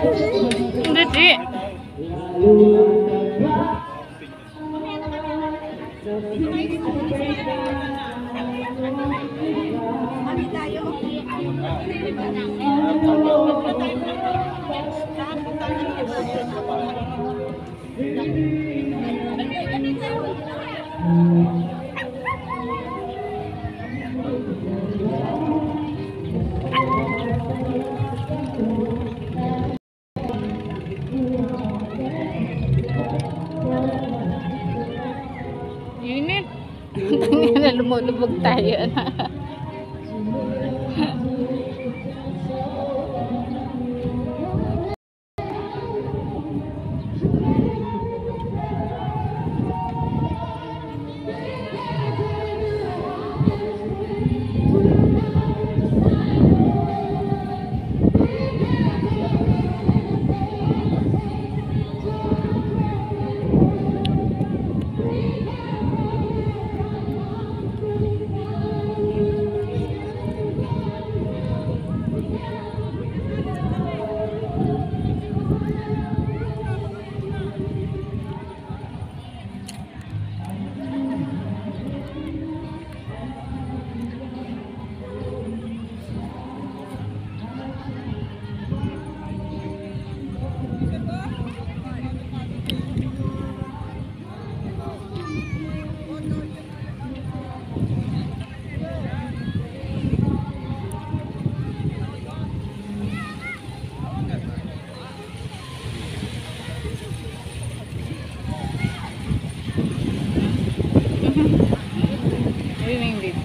Hindi, di. Init. Lumulubog tayo. Ayun na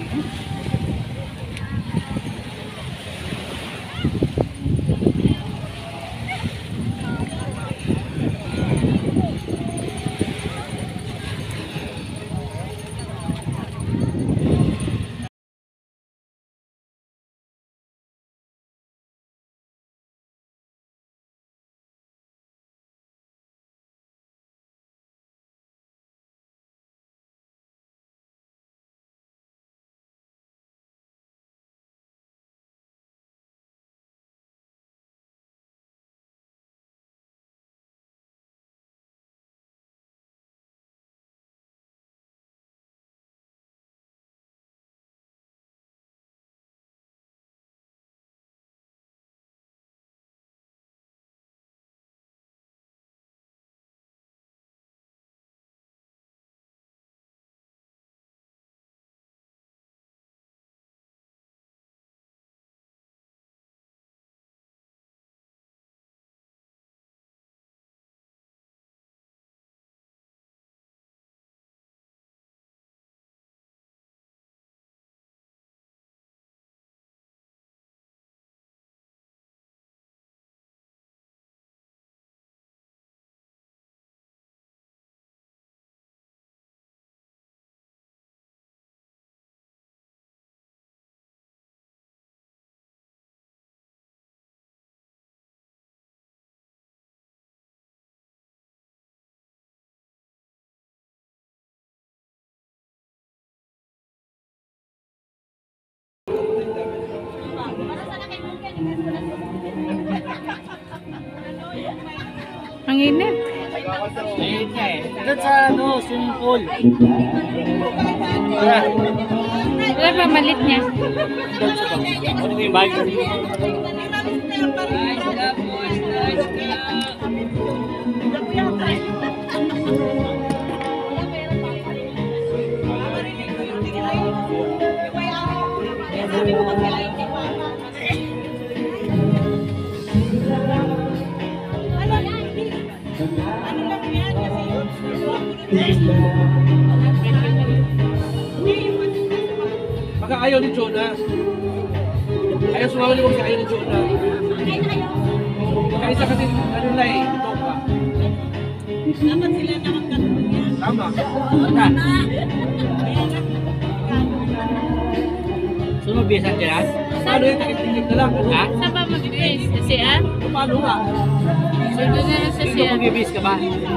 Ang init. Ayun nga eh. Doon sa ano, swimming pool. Tara. Wala pa malit niya. Ano yung bag? Baka ayaw ni Jonah. Ayaw sumama ni Wong ayaw ni Jonah. Kaya isa kasi ano na eh, ito. Dapat sila na magkatulungan. Tama. So mabiyasan ka na? Paano yung takit-tikit na lang? Ha? Saan ba mag-base? Kasi ah? Paano nga? Doon na lang sa siya. mo mag-ibis ka ba?